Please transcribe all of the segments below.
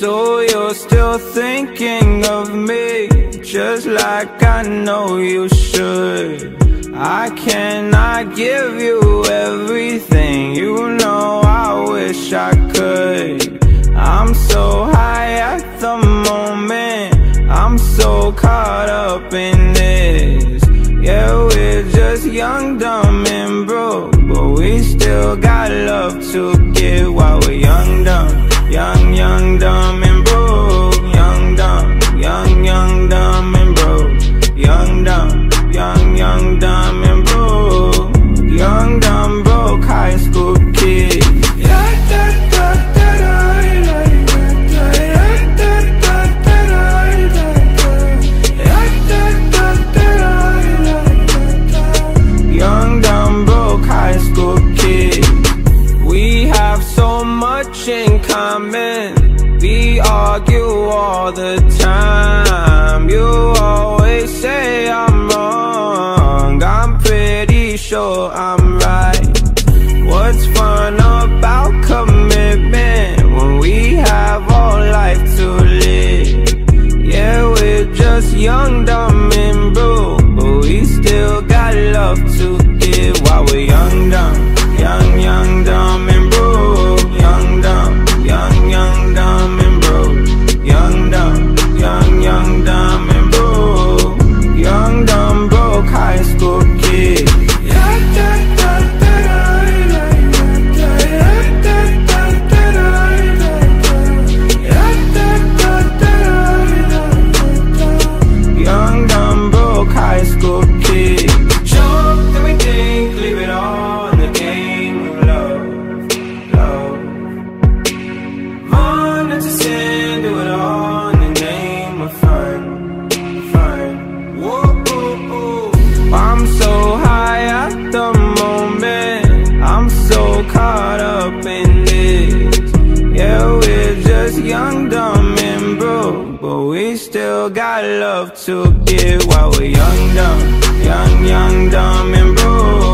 So you're still thinking of me Just like I know you should. I cannot give you everything You know I wish I could. I'm so high at the moment I'm so caught up in this. Yeah, we're just young, dumb, and broke. much in common. We argue all the time. You always say I'm wrong. I'm pretty sure I'm right. What's fun about commitment When we have all life to live? Yeah, we're just young, dumb, and broke But we still got love to still got love to give while we're young, dumb, young, young, dumb and broke.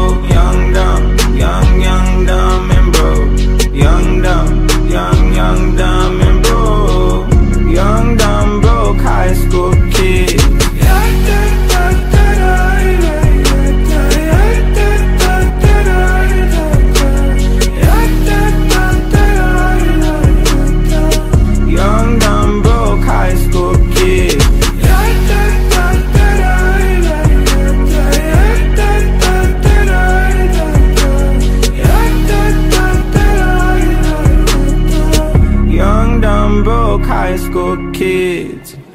Thank.